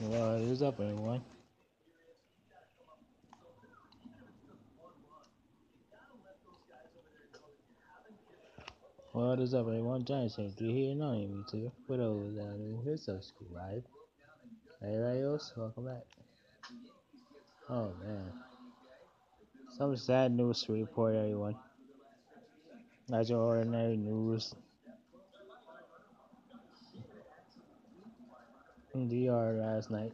What uh, is up, everyone? What is up, everyone? Giant Saint 3 here, not even two. For those that here, subscribe. Everybody else, welcome back. Oh, man. Some sad news to report, everyone. Not your ordinary news. In DR last night,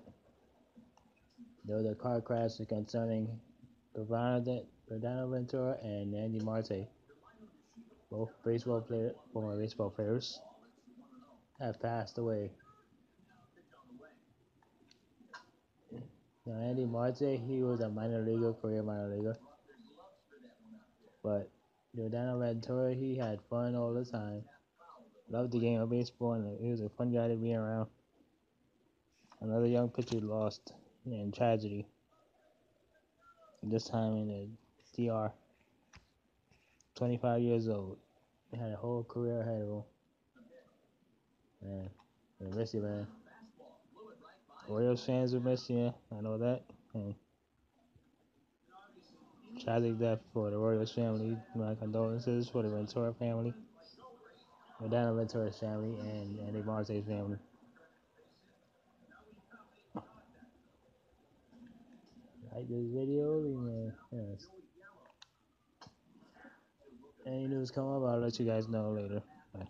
there was a car crash concerning Yordano Ventura and Andy Marte both baseball player, former baseball players, have passed away. Now, Andy Marte, he was a minor leaguer, career minor leaguer. But Yordano Ventura, he had fun all the time. Loved the game of baseball, and he was a fun guy to be around. Another young pitcher lost in tragedy. This time in the DR. 25 years old. He had a whole career ahead of him. Man, we miss you, man. Royals fans are missing. I know that. And tragic death for the Royals family. My condolences for the Ventura family, Yordano Ventura's family, and Andy Marte's family. Like this video, man. Yes. Any news come up, I'll let you guys know later. Bye.